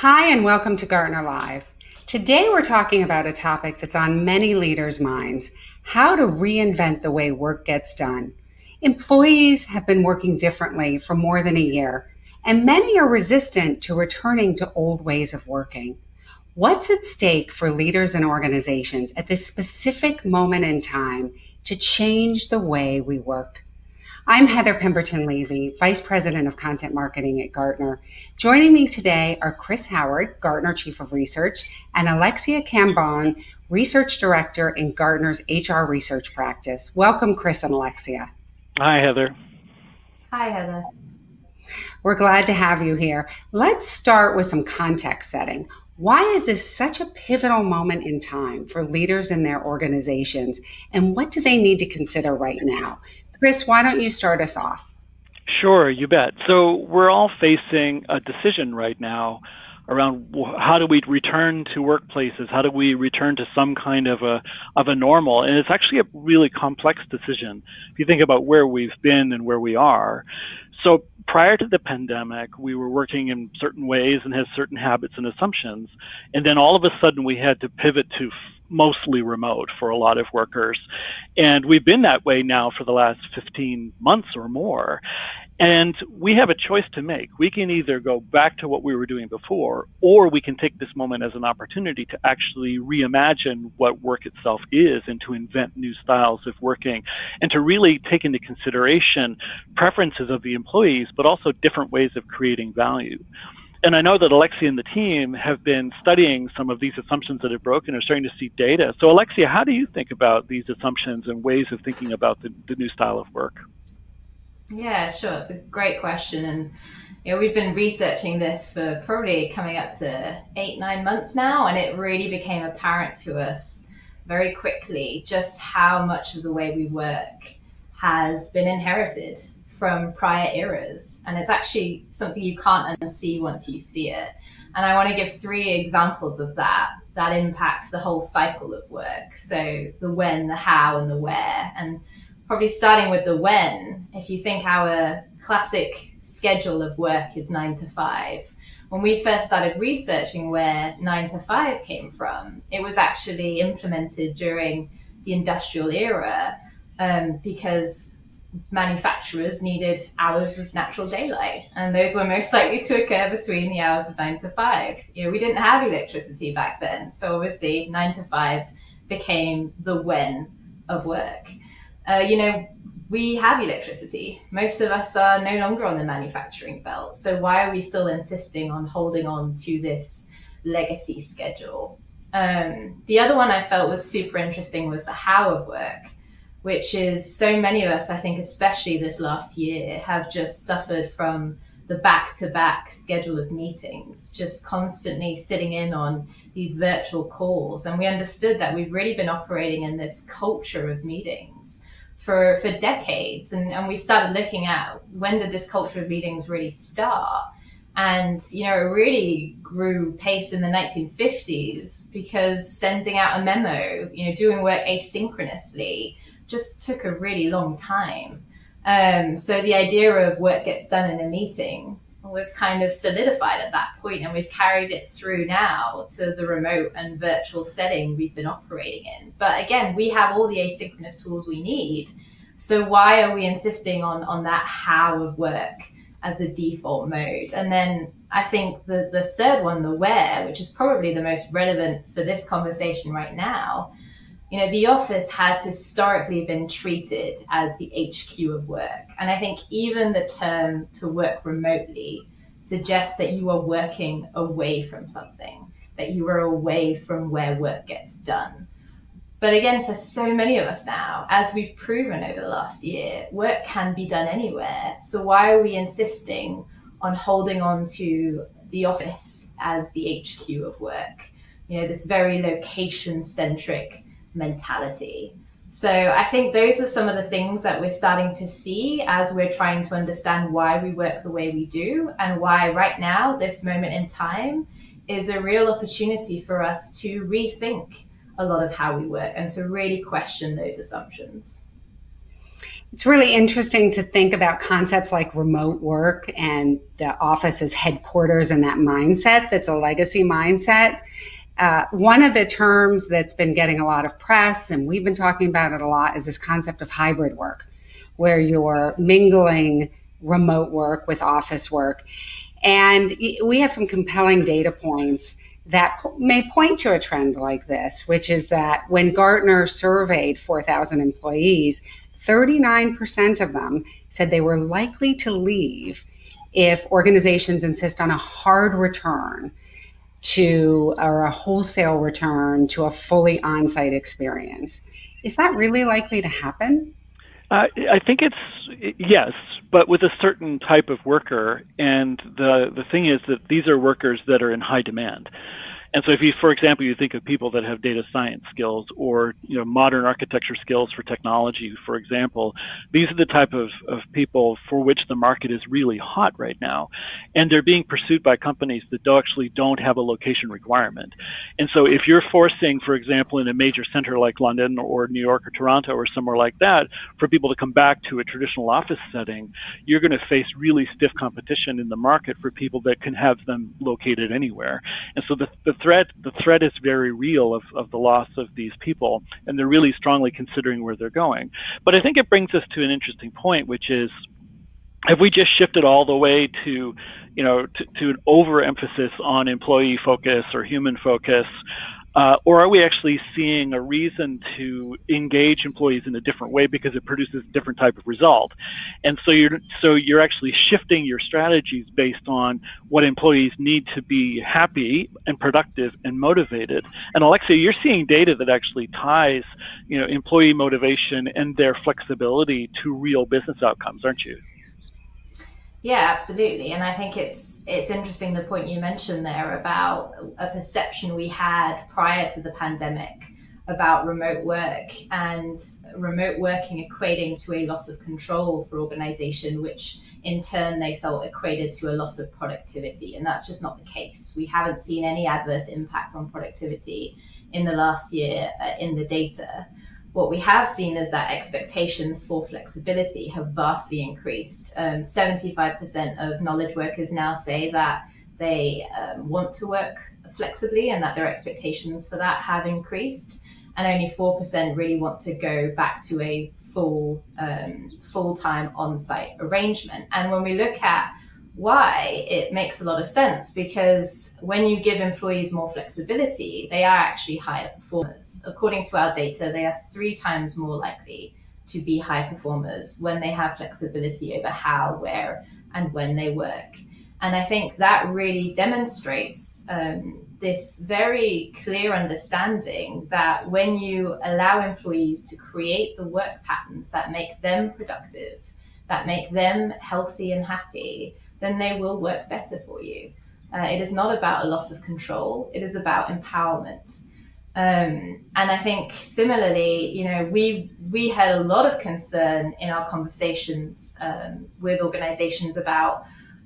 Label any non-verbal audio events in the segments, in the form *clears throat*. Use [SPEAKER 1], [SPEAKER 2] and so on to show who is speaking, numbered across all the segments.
[SPEAKER 1] Hi, and welcome to Gartner Live. Today, we're talking about a topic that's on many leaders' minds how to reinvent the way work gets done. Employees have been working differently for more than a year, and many are resistant to returning to old ways of working. What's at stake for leaders and organizations at this specific moment in time to change the way we work? I'm Heather Pemberton Levy, Vice President of Content Marketing at Gartner. Joining me today are Chris Howard, Gartner Chief of Research, and Alexia Cambon, Research Director in Gartner's HR Research Practice. Welcome, Chris and Alexia.
[SPEAKER 2] Hi, Heather.
[SPEAKER 3] Hi, Heather.
[SPEAKER 1] We're glad to have you here. Let's start with some context setting. Why is this such a pivotal moment in time for leaders in their organizations, and what do they need to consider right now? Chris, why don't you start us off?
[SPEAKER 2] Sure, you bet. So we're all facing a decision right now around how do we return to workplaces? How do we return to some kind of a of a normal? And it's actually a really complex decision if you think about where we've been and where we are. So prior to the pandemic, we were working in certain ways and had certain habits and assumptions, and then all of a sudden we had to pivot to mostly remote for a lot of workers. And we've been that way now for the last 15 months or more. And we have a choice to make. We can either go back to what we were doing before, or we can take this moment as an opportunity to actually reimagine what work itself is and to invent new styles of working and to really take into consideration preferences of the employees, but also different ways of creating value and I know that Alexia and the team have been studying some of these assumptions that have broken and are starting to see data. So, Alexia, how do you think about these assumptions and ways of thinking about the, the new style of work?
[SPEAKER 3] Yeah, sure. It's a great question. And you know, we've been researching this for probably coming up to eight, nine months now, and it really became apparent to us very quickly just how much of the way we work has been inherited from prior eras. And it's actually something you can't unsee once you see it. And I want to give three examples of that that impact the whole cycle of work. So the when, the how, and the where. And probably starting with the when, if you think our classic schedule of work is nine to five, when we first started researching where nine to five came from, it was actually implemented during the industrial era um, because manufacturers needed hours of natural daylight, and those were most likely to occur between the hours of nine to five. You know, we didn't have electricity back then, so obviously nine to five became the when of work. Uh, you know, we have electricity. Most of us are no longer on the manufacturing belt, so why are we still insisting on holding on to this legacy schedule? Um, the other one I felt was super interesting was the how of work which is so many of us, I think, especially this last year, have just suffered from the back to back schedule of meetings, just constantly sitting in on these virtual calls. And we understood that we've really been operating in this culture of meetings for, for decades. And, and we started looking at when did this culture of meetings really start? And, you know, it really grew pace in the 1950s because sending out a memo, you know, doing work asynchronously, just took a really long time. Um, so the idea of work gets done in a meeting was kind of solidified at that point, and we've carried it through now to the remote and virtual setting we've been operating in. But again, we have all the asynchronous tools we need. So why are we insisting on on that how of work as a default mode? And then I think the the third one, the where, which is probably the most relevant for this conversation right now, you know, the office has historically been treated as the HQ of work. And I think even the term to work remotely suggests that you are working away from something, that you are away from where work gets done. But again, for so many of us now, as we've proven over the last year, work can be done anywhere. So why are we insisting on holding on to the office as the HQ of work? You know, this very location centric mentality. So I think those are some of the things that we're starting to see as we're trying to understand why we work the way we do and why right now, this moment in time, is a real opportunity for us to rethink a lot of how we work and to really question those assumptions.
[SPEAKER 1] It's really interesting to think about concepts like remote work and the office as headquarters and that mindset that's a legacy mindset. Uh, one of the terms that's been getting a lot of press, and we've been talking about it a lot, is this concept of hybrid work, where you're mingling remote work with office work. And we have some compelling data points that may point to a trend like this, which is that when Gartner surveyed 4,000 employees, 39% of them said they were likely to leave if organizations insist on a hard return to or a wholesale return to a fully on-site experience. Is that really likely to happen?
[SPEAKER 2] Uh, I think it's yes, but with a certain type of worker. And the the thing is that these are workers that are in high demand. And so if you, for example, you think of people that have data science skills or, you know, modern architecture skills for technology, for example, these are the type of, of people for which the market is really hot right now. And they're being pursued by companies that don't actually don't have a location requirement. And so if you're forcing, for example, in a major center like London or New York or Toronto or somewhere like that, for people to come back to a traditional office setting, you're going to face really stiff competition in the market for people that can have them located anywhere. And so the, the threat the threat is very real of, of the loss of these people, and they're really strongly considering where they're going. But I think it brings us to an interesting point, which is have we just shifted all the way to you know to, to an overemphasis on employee focus or human focus uh, or are we actually seeing a reason to engage employees in a different way because it produces a different type of result? And so you're so you're actually shifting your strategies based on what employees need to be happy and productive and motivated. And Alexia, you're seeing data that actually ties, you know, employee motivation and their flexibility to real business outcomes, aren't you?
[SPEAKER 3] Yeah, absolutely. And I think it's it's interesting the point you mentioned there about a perception we had prior to the pandemic about remote work and remote working equating to a loss of control for organization which in turn they felt equated to a loss of productivity. And that's just not the case. We haven't seen any adverse impact on productivity in the last year uh, in the data what we have seen is that expectations for flexibility have vastly increased. Um, 75% of knowledge workers now say that they um, want to work flexibly and that their expectations for that have increased. And only 4% really want to go back to a full, um, full-time on-site arrangement. And when we look at why it makes a lot of sense because when you give employees more flexibility, they are actually higher performers. According to our data, they are three times more likely to be high performers when they have flexibility over how, where, and when they work. And I think that really demonstrates um, this very clear understanding that when you allow employees to create the work patterns that make them productive, that make them healthy and happy, then they will work better for you. Uh, it is not about a loss of control. It is about empowerment. Um, and I think similarly, you know, we we had a lot of concern in our conversations um, with organizations about,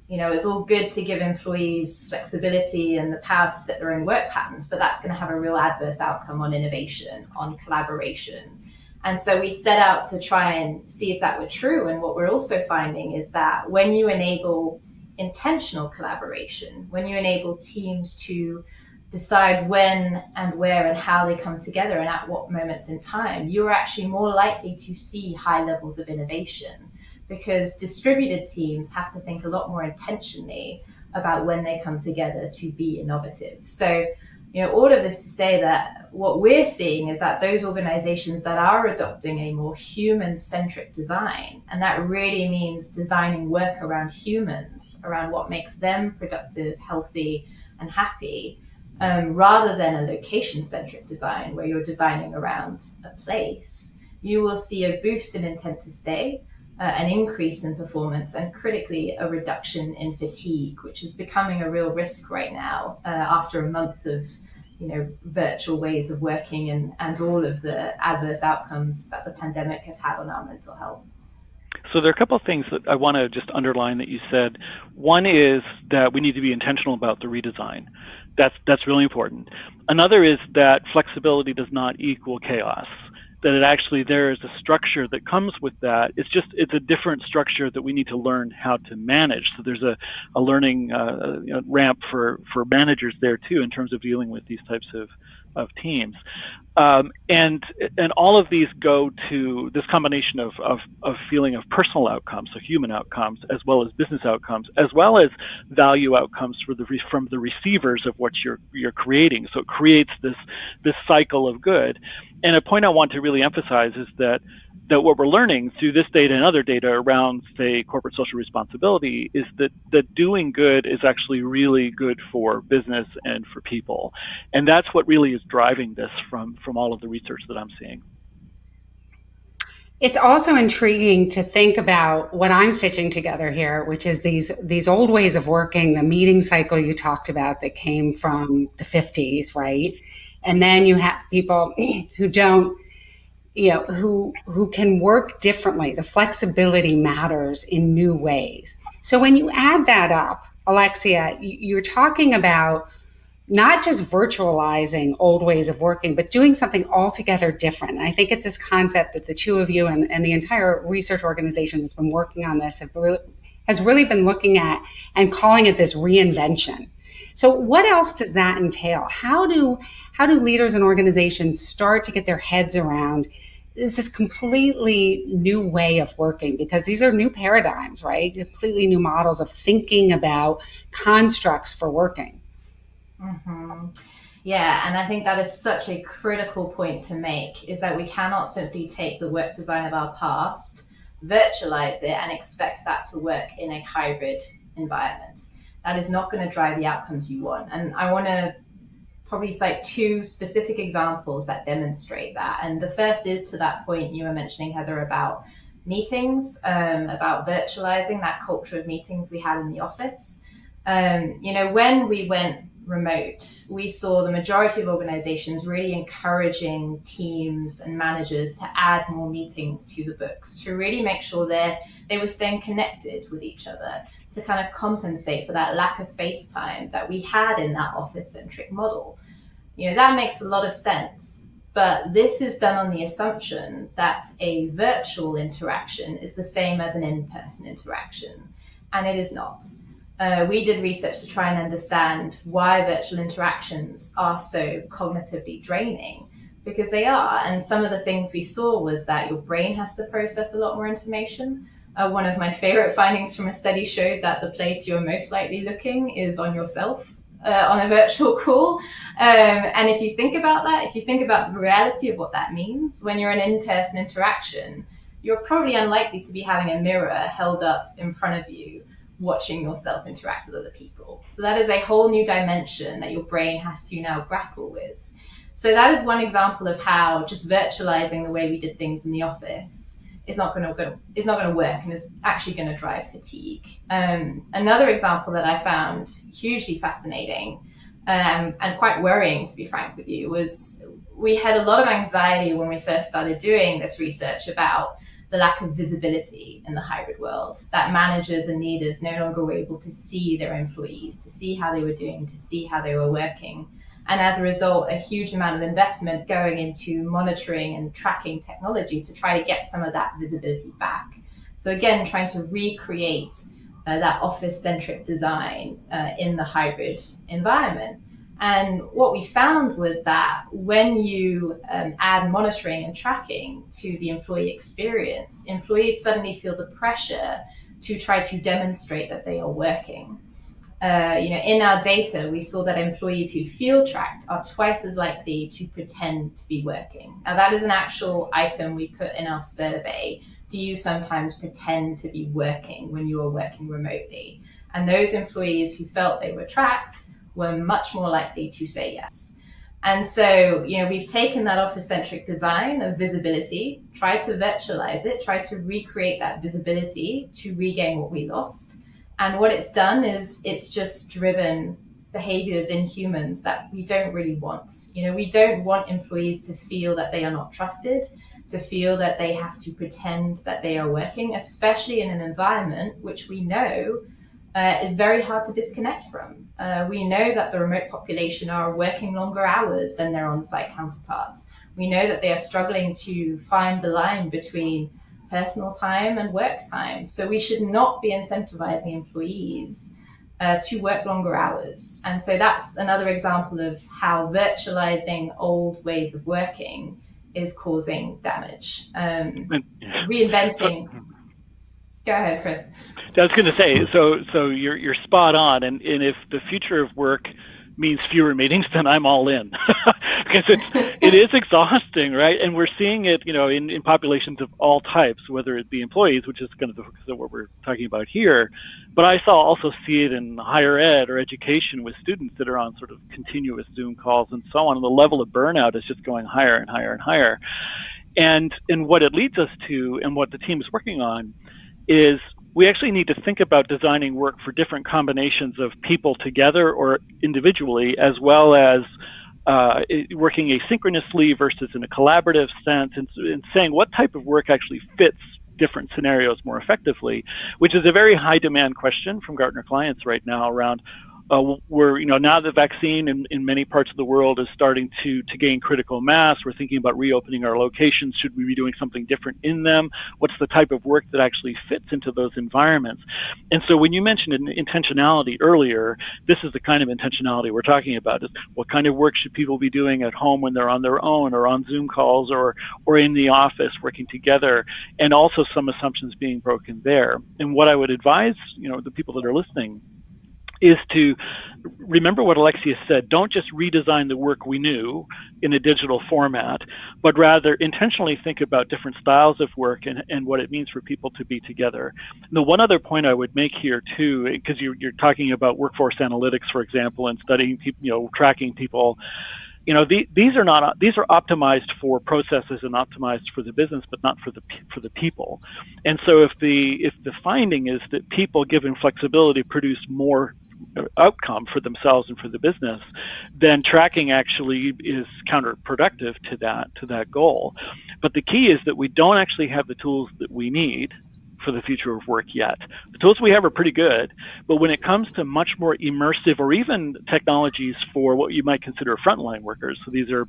[SPEAKER 3] you know, it's all good to give employees flexibility and the power to set their own work patterns, but that's going to have a real adverse outcome on innovation, on collaboration. And so we set out to try and see if that were true. And what we're also finding is that when you enable intentional collaboration, when you enable teams to decide when and where and how they come together and at what moments in time, you're actually more likely to see high levels of innovation because distributed teams have to think a lot more intentionally about when they come together to be innovative. So you know, all of this to say that what we're seeing is that those organizations that are adopting a more human centric design, and that really means designing work around humans, around what makes them productive, healthy, and happy, um, rather than a location centric design where you're designing around a place, you will see a boost in intent to stay uh, an increase in performance and critically a reduction in fatigue, which is becoming a real risk right now uh, after a month of you know virtual ways of working and, and all of the adverse outcomes that the pandemic has had on our mental health.
[SPEAKER 2] So there are a couple of things that I want to just underline that you said. One is that we need to be intentional about the redesign. That's that's really important. Another is that flexibility does not equal chaos that it actually there is a structure that comes with that. It's just it's a different structure that we need to learn how to manage. So there's a, a learning uh, you know, ramp for for managers there too in terms of dealing with these types of of teams. Um, and and all of these go to this combination of, of, of feeling of personal outcomes, so human outcomes, as well as business outcomes, as well as value outcomes for the from the receivers of what you're you're creating. So it creates this this cycle of good. And a point I want to really emphasize is that that what we're learning through this data and other data around, say, corporate social responsibility is that, that doing good is actually really good for business and for people. And that's what really is driving this from, from all of the research that I'm seeing.
[SPEAKER 1] It's also intriguing to think about what I'm stitching together here, which is these these old ways of working, the meeting cycle you talked about that came from the 50s, right? And then you have people *clears throat* who don't you know who who can work differently. The flexibility matters in new ways. So when you add that up alexia you're talking about not just virtualizing old ways of working but doing something altogether different. I think it's this concept that the two of you and, and the entire research organization that's been working on this have really, has really been looking at and calling it this reinvention so what else does that entail how do how do leaders and organizations start to get their heads around is this completely new way of working because these are new paradigms, right? Completely new models of thinking about constructs for working.
[SPEAKER 3] Mm-hmm. Yeah, and I think that is such a critical point to make is that we cannot simply take the work design of our past, virtualize it, and expect that to work in a hybrid environment. That is not going to drive the outcomes you want. And I want to probably cite two specific examples that demonstrate that. And the first is to that point you were mentioning, Heather, about meetings, um, about virtualizing that culture of meetings we had in the office. Um, you know, when we went remote, we saw the majority of organizations really encouraging teams and managers to add more meetings to the books to really make sure they they were staying connected with each other to kind of compensate for that lack of face time that we had in that office centric model. You know, that makes a lot of sense. But this is done on the assumption that a virtual interaction is the same as an in person interaction, and it is not uh, we did research to try and understand why virtual interactions are so cognitively draining because they are. And some of the things we saw was that your brain has to process a lot more information. Uh, one of my favorite *laughs* findings from a study showed that the place you're most likely looking is on yourself. Uh, on a virtual *laughs* call. Um, and if you think about that, if you think about the reality of what that means, when you're in in person interaction, you're probably unlikely to be having a mirror held up in front of you watching yourself interact with other people. So that is a whole new dimension that your brain has to now grapple with. So that is one example of how just virtualizing the way we did things in the office is not going to is not going to work and is actually going to drive fatigue. Um, another example that I found hugely fascinating um, and quite worrying, to be frank with you, was we had a lot of anxiety when we first started doing this research about the lack of visibility in the hybrid world, that managers and leaders no longer were able to see their employees, to see how they were doing, to see how they were working. And as a result, a huge amount of investment going into monitoring and tracking technologies to try to get some of that visibility back. So again, trying to recreate uh, that office centric design uh, in the hybrid environment. And what we found was that when you um, add monitoring and tracking to the employee experience, employees suddenly feel the pressure to try to demonstrate that they are working. Uh, you know, in our data, we saw that employees who feel tracked are twice as likely to pretend to be working. Now, that is an actual item we put in our survey. Do you sometimes pretend to be working when you are working remotely? And those employees who felt they were tracked were much more likely to say yes. And so, you know, we've taken that office centric design of visibility, tried to virtualize it, tried to recreate that visibility to regain what we lost. And what it's done is it's just driven behaviors in humans that we don't really want. You know, we don't want employees to feel that they are not trusted, to feel that they have to pretend that they are working, especially in an environment which we know uh, is very hard to disconnect from. Uh, we know that the remote population are working longer hours than their on site counterparts. we know that they are struggling to find the line between personal time and work time. So we should not be incentivizing employees uh, to work longer hours. And so that's another example of how virtualizing old ways of working is causing damage. Um, reinventing. *laughs* Go ahead, Chris.
[SPEAKER 2] I was going to say, so so you're you're spot on, and and if the future of work means fewer meetings, then I'm all in *laughs* because it's it is exhausting, right? And we're seeing it, you know, in, in populations of all types, whether it be employees, which is kind of the focus of what we're talking about here, but I saw also see it in higher ed or education with students that are on sort of continuous Zoom calls and so on. And the level of burnout is just going higher and higher and higher. And and what it leads us to, and what the team is working on, is we actually need to think about designing work for different combinations of people together or individually, as well as uh, working asynchronously versus in a collaborative sense, and, and saying what type of work actually fits different scenarios more effectively, which is a very high demand question from Gartner clients right now around uh, we're you know now the vaccine in, in many parts of the world is starting to to gain critical mass. We're thinking about reopening our locations. Should we be doing something different in them? What's the type of work that actually fits into those environments? And so when you mentioned intentionality earlier, this is the kind of intentionality we're talking about. Is what kind of work should people be doing at home when they're on their own or on Zoom calls or or in the office working together, and also some assumptions being broken there. And what I would advise you know the people that are listening is to remember what Alexia said. Don't just redesign the work we knew in a digital format, but rather intentionally think about different styles of work and, and what it means for people to be together. the one other point I would make here too, because you're, you're talking about workforce analytics, for example, and studying people, you know, tracking people you know the, these are not these are optimized for processes and optimized for the business but not for the for the people and so if the if the finding is that people given flexibility produce more outcome for themselves and for the business, then tracking actually is counterproductive to that to that goal. But the key is that we don't actually have the tools that we need for the future of work yet. The tools we have are pretty good, but when it comes to much more immersive or even technologies for what you might consider frontline workers, so these are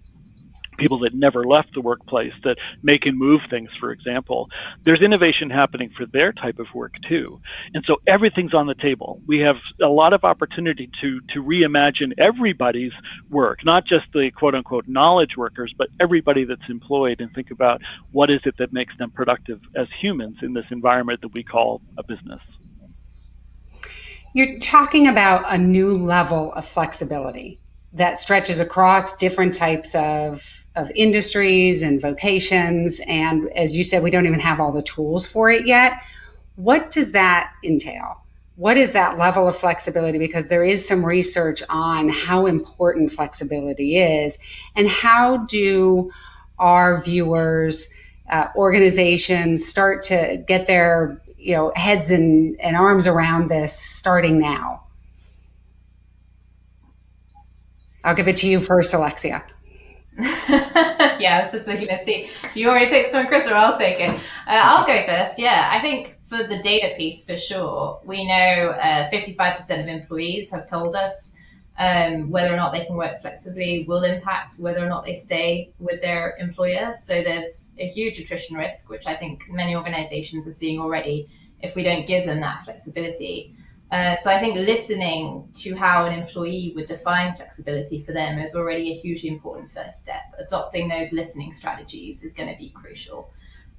[SPEAKER 2] people that never left the workplace that make and move things, for example. There's innovation happening for their type of work too. And so everything's on the table. We have a lot of opportunity to, to reimagine everybody's work, not just the quote unquote knowledge workers, but everybody that's employed and think about what is it that makes them productive as humans in this environment that we call a business.
[SPEAKER 1] You're talking about a new level of flexibility that stretches across different types of of industries and vocations. And as you said, we don't even have all the tools for it yet. What does that entail? What is that level of flexibility? Because there is some research on how important flexibility is, and how do our viewers, uh, organizations start to get their you know heads and, and arms around this starting now? I'll give it to you first, Alexia. *laughs*
[SPEAKER 3] yeah, I was just looking to see. Do you to take this one, Chris, or I'll take it? Uh, I'll go first. Yeah, I think for the data piece, for sure, we know uh, 55% of employees have told us um, whether or not they can work flexibly will impact whether or not they stay with their employer. So there's a huge attrition risk, which I think many organizations are seeing already if we don't give them that flexibility. Uh, so I think listening to how an employee would define flexibility for them is already a hugely important first step. Adopting those listening strategies is going to be crucial.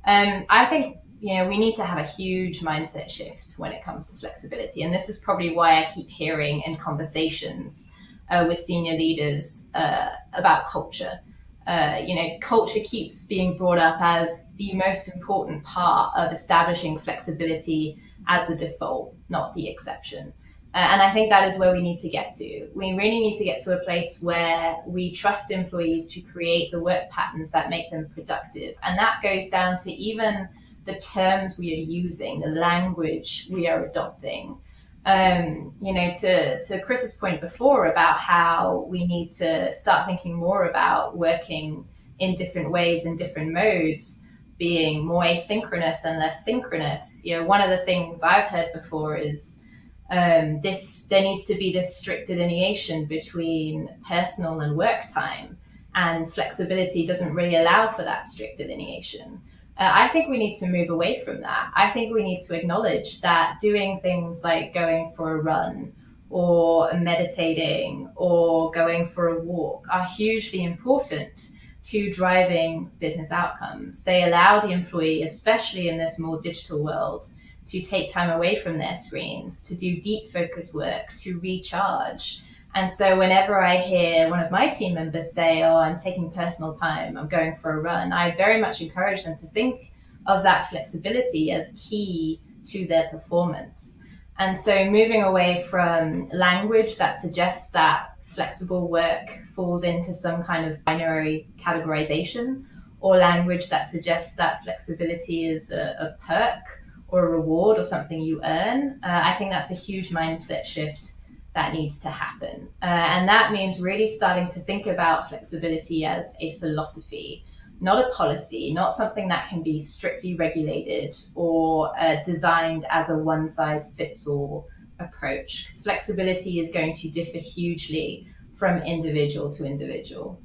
[SPEAKER 3] Um, I think you know we need to have a huge mindset shift when it comes to flexibility, and this is probably why I keep hearing in conversations uh, with senior leaders uh, about culture. Uh, you know, culture keeps being brought up as the most important part of establishing flexibility as the default, not the exception. Uh, and I think that is where we need to get to. We really need to get to a place where we trust employees to create the work patterns that make them productive. And that goes down to even the terms we are using, the language we are adopting. Um, you know, to, to Chris's point before about how we need to start thinking more about working in different ways in different modes being more asynchronous and less synchronous. You know, one of the things I've heard before is um, this there needs to be this strict delineation between personal and work time. and flexibility doesn't really allow for that strict delineation. Uh, I think we need to move away from that. I think we need to acknowledge that doing things like going for a run or meditating or going for a walk are hugely important to driving business outcomes. They allow the employee, especially in this more digital world, to take time away from their screens, to do deep focus work, to recharge. And so whenever I hear one of my team members say, Oh, I'm taking personal time, I'm going for a run, I very much encourage them to think of that flexibility as key to their performance. And so moving away from language that suggests that flexible work falls into some kind of binary categorization or language that suggests that flexibility is a, a perk or a reward or something you earn, uh, I think that's a huge mindset shift that needs to happen. Uh, and that means really starting to think about flexibility as a philosophy, not a policy, not something that can be strictly regulated or uh, designed as a one size fits all approach. Because flexibility is going to differ hugely from individual to individual.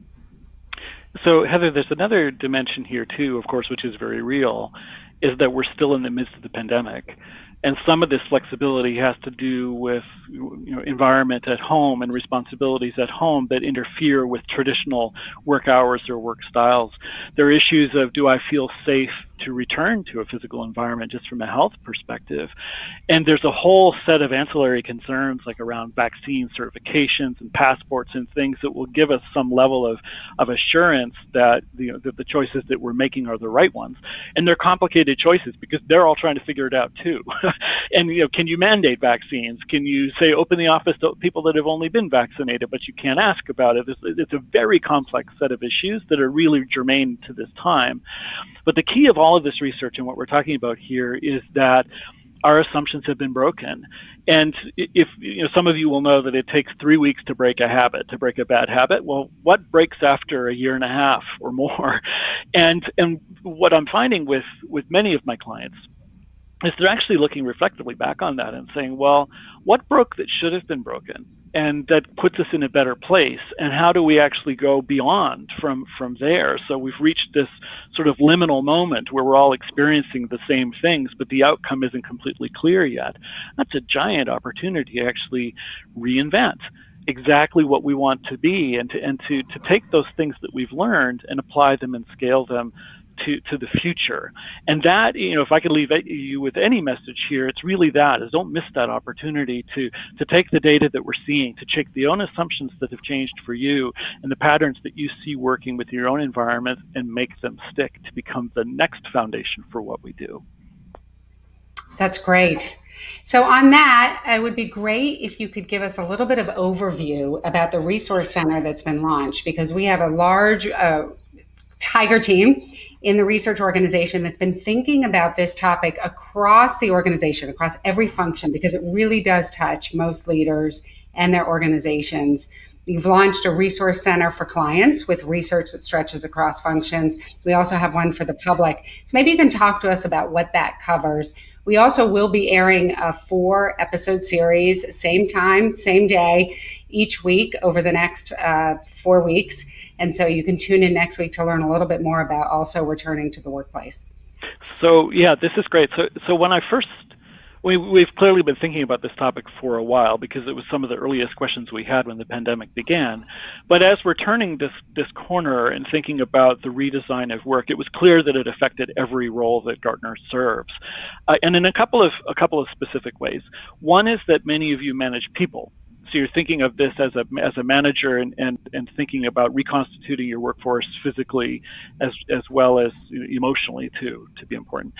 [SPEAKER 2] So, Heather, there's another dimension here, too, of course, which is very real, is that we're still in the midst of the pandemic and some of this flexibility has to do with you know, environment at home and responsibilities at home that interfere with traditional work hours or work styles. There are issues of do I feel safe to return to a physical environment just from a health perspective. And there's a whole set of ancillary concerns like around vaccine certifications and passports and things that will give us some level of, of assurance that, know, that the choices that we're making are the right ones. And they're complicated choices because they're all trying to figure it out too. *laughs* and you know, can you mandate vaccines? Can you say open the office to people that have only been vaccinated, but you can't ask about it? It's, it's a very complex set of issues that are really germane to this time. But the key of all of this research and what we're talking about here is that our assumptions have been broken. And if you know, some of you will know that it takes three weeks to break a habit, to break a bad habit. Well, what breaks after a year and a half or more? *laughs* And and what I'm finding with with many of my clients is they're actually looking reflectively back on that and saying, well, what broke that should have been broken? And that puts us in a better place. And how do we actually go beyond from from there? So we've reached this sort of liminal moment where we're all experiencing the same things but the outcome isn't completely clear yet. That's a giant opportunity to actually reinvent exactly what we want to be and to and to to take those things that we've learned and apply them and scale them to, to the future. And that, you know, if I could leave you with any message here, it's really that is don't miss that opportunity to, to take the data that we're seeing, to check the own assumptions that have changed for you and the patterns that you see working with your own environment and make them stick to become the next foundation for what we do.
[SPEAKER 1] That's great. So, on that, it would be great if you could give us a little bit of overview about the resource center that's been launched because we have a large uh, tiger team in the research organization that's been thinking about this topic across the organization, across every function, because it really does touch most leaders and their organizations. We've launched a resource center for clients with research that stretches across functions. We also have one for the public. So maybe you can talk to us about what that covers. We also will be airing a four episode series, same time, same day, each week over the next uh, four weeks. And so you can tune in next week to learn a little bit more about also returning to the workplace.
[SPEAKER 2] So, yeah, this is great. So, so when I first we, we've clearly been thinking about this topic for a while because it was some of the earliest questions we had when the pandemic began. But as we're turning this, this corner and thinking about the redesign of work, it was clear that it affected every role that Gartner serves. Uh, and in a couple of, a couple of specific ways. One is that many of you manage people so you're thinking of this as a as a manager and, and, and thinking about reconstituting your workforce physically as as well as emotionally too to be important.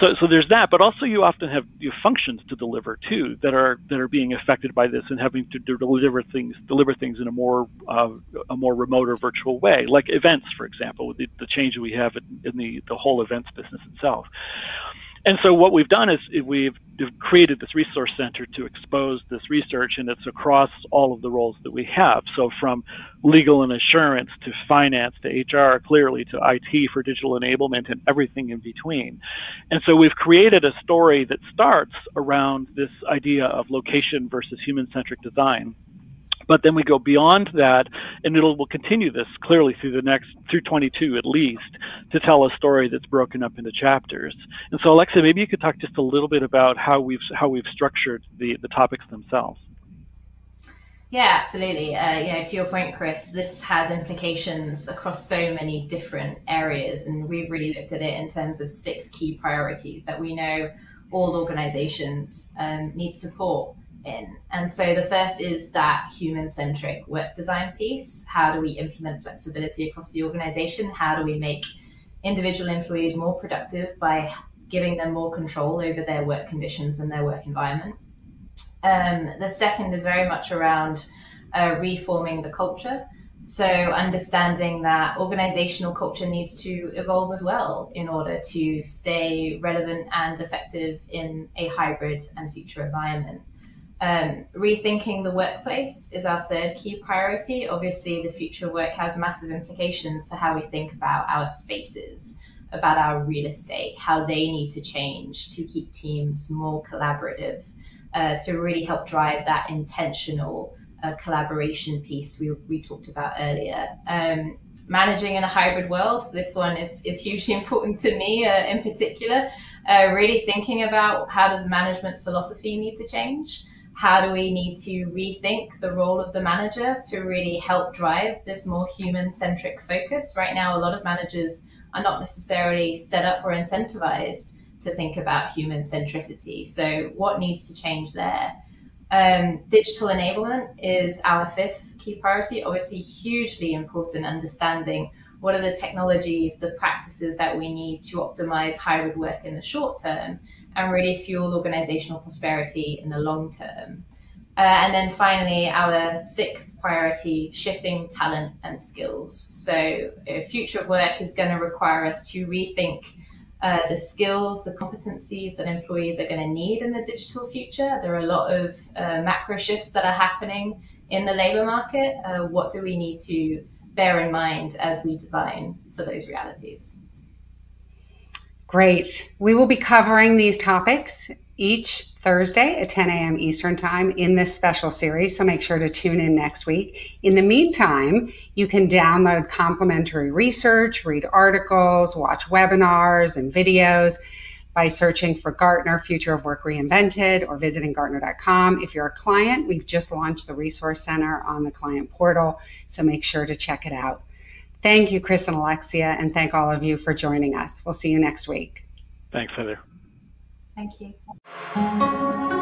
[SPEAKER 2] So so there's that, but also you often have you have functions to deliver too that are that are being affected by this and having to deliver things deliver things in a more uh, a more remote or virtual way, like events, for example, the, the change we have in, in the the whole events business itself. And so what we've done is we've created this resource center to expose this research, and it's across all of the roles that we have. So from legal and assurance to finance to HR, clearly to IT for digital enablement and everything in between. And so we've created a story that starts around this idea of location versus human-centric design But then we go beyond that, and it'll will continue this clearly through the next through 22 at least to tell a story that's broken up into chapters. And so, Alexia, maybe you could talk just a little bit about how we've how we've structured the the topics themselves.
[SPEAKER 3] Yeah, absolutely. Uh, you know, to your point, Chris, this has implications across so many different areas, and we've really looked at it in terms of six key priorities that we know all organizations um, need support in. And so the first is that human centric work design piece. How do we implement flexibility across the organization? How do we make individual employees more productive by giving them more control over their work conditions and their work environment? Um, the second is very much around uh, reforming the culture. So, understanding that organizational culture needs to evolve as well in order to stay relevant and effective in a hybrid and future environment. Um, rethinking the workplace is our third key priority. Obviously, the future work has massive implications for how we think about our spaces, about our real estate, how they need to change to keep teams more collaborative, uh, to really help drive that intentional uh, collaboration piece we, we talked about earlier. Um, managing in a hybrid world, this one is, is hugely *laughs* important to me uh, in particular. Uh, really thinking about how does management philosophy need to change? How do we need to rethink the role of the manager to really help drive this more human centric focus? Right now, a lot of managers are not necessarily set up or incentivized to think about human centricity. So, what needs to change there? Um, digital enablement is our fifth key priority. Obviously, hugely important understanding what are the technologies, the practices that we need to optimize hybrid work in the short term and really fuel organizational prosperity in the long term. Uh, and then finally, our sixth priority shifting talent and skills. So, uh, future of work is going to require us to rethink uh, the skills, the competencies that employees are going to need in the digital future. There are a lot of uh, macro shifts that are happening in the labor market. Uh, what do we need to bear in mind as we design for those realities?
[SPEAKER 1] Great. We will be covering these topics each Thursday at 10 a.m. Eastern Time in this special series, so make sure to tune in next week. In the meantime, you can download complimentary research, read articles, watch webinars and videos by searching for Gartner Future of Work Reinvented or visiting Gartner.com. If you're a client, we've just launched the Resource Center on the client portal, so make sure to check it out. Thank you, Chris and Alexia, and thank all of you for joining us. We'll see you next week.
[SPEAKER 2] Thanks, Heather.
[SPEAKER 3] Thank you.